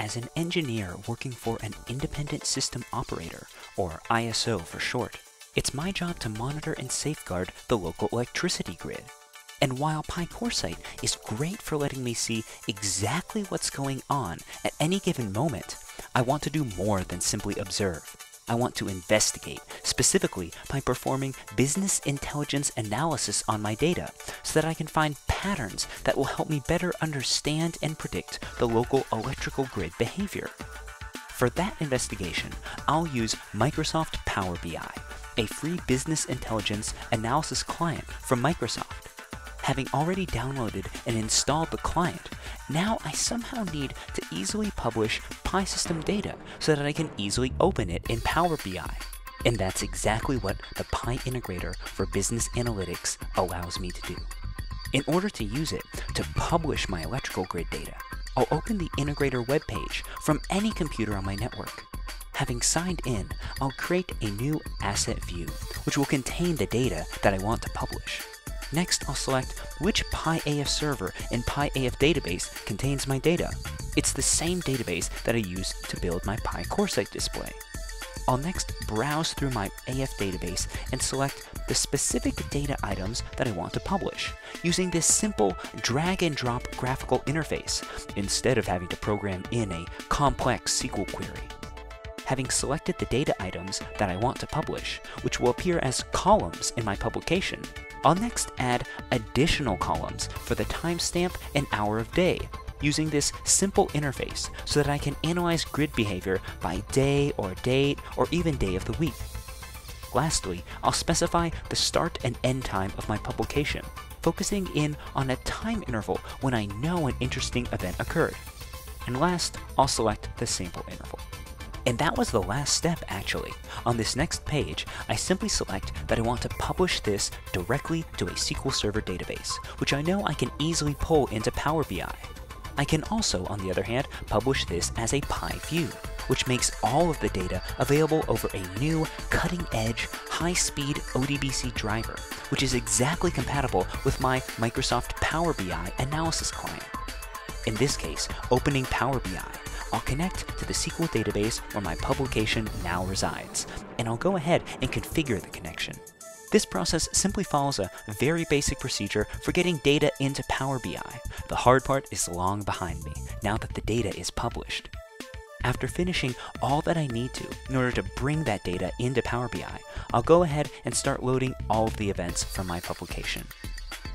As an engineer working for an independent system operator, or ISO for short, it's my job to monitor and safeguard the local electricity grid. And while PI Coresight is great for letting me see exactly what's going on at any given moment, I want to do more than simply observe. I want to investigate, specifically by performing business intelligence analysis on my data, so that I can find patterns that will help me better understand and predict the local electrical grid behavior. For that investigation, I'll use Microsoft Power BI, a free business intelligence analysis client from Microsoft. Having already downloaded and installed the client, now I somehow need to easily publish PI System data so that I can easily open it in Power BI. And that's exactly what the PI Integrator for Business Analytics allows me to do. In order to use it to publish my electrical grid data, I'll open the Integrator webpage from any computer on my network. Having signed in, I'll create a new asset view, which will contain the data that I want to publish. Next, I'll select which PI AF server and PI AF database contains my data. It's the same database that I used to build my PI Coresight display. I'll next browse through my AF database and select the specific data items that I want to publish, using this simple drag and drop graphical interface, instead of having to program in a complex SQL query. Having selected the data items that I want to publish, which will appear as columns in my publication, I'll next add additional columns for the timestamp and hour of day, using this simple interface so that I can analyze grid behavior by day or date or even day of the week. Lastly, I'll specify the start and end time of my publication, focusing in on a time interval when I know an interesting event occurred. And last, I'll select the sample interval. And that was the last step actually. On this next page, I simply select that I want to publish this directly to a SQL Server database, which I know I can easily pull into Power BI. I can also, on the other hand, publish this as a PI View, which makes all of the data available over a new cutting-edge, high-speed ODBC driver, which is exactly compatible with my Microsoft Power BI analysis client. In this case, opening Power BI, I'll connect to the SQL database where my publication now resides, and I'll go ahead and configure the connection. This process simply follows a very basic procedure for getting data into Power BI. The hard part is long behind me, now that the data is published. After finishing all that I need to in order to bring that data into Power BI, I'll go ahead and start loading all of the events from my publication.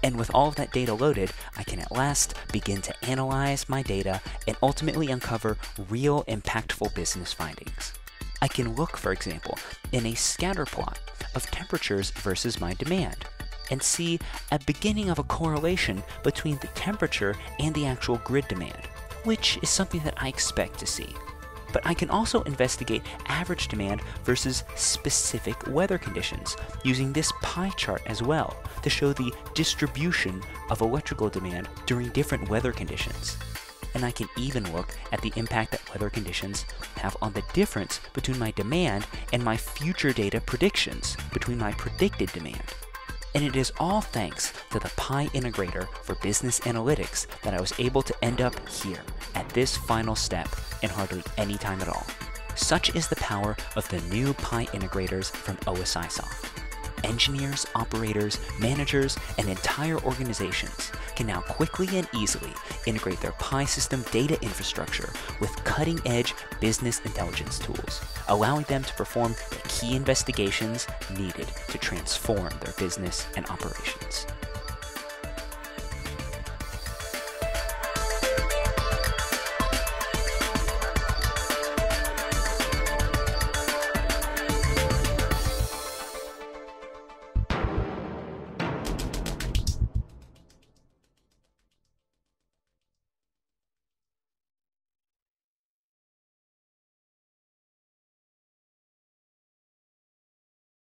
And with all of that data loaded, I can at last begin to analyze my data and ultimately uncover real impactful business findings. I can look, for example, in a scatter plot of temperatures versus my demand and see a beginning of a correlation between the temperature and the actual grid demand, which is something that I expect to see but I can also investigate average demand versus specific weather conditions using this pie chart as well to show the distribution of electrical demand during different weather conditions. And I can even look at the impact that weather conditions have on the difference between my demand and my future data predictions between my predicted demand. And it is all thanks to the PI Integrator for Business Analytics that I was able to end up here at this final step in hardly any time at all. Such is the power of the new PI Integrators from OSIsoft engineers, operators, managers, and entire organizations can now quickly and easily integrate their PI system data infrastructure with cutting edge business intelligence tools, allowing them to perform the key investigations needed to transform their business and operations.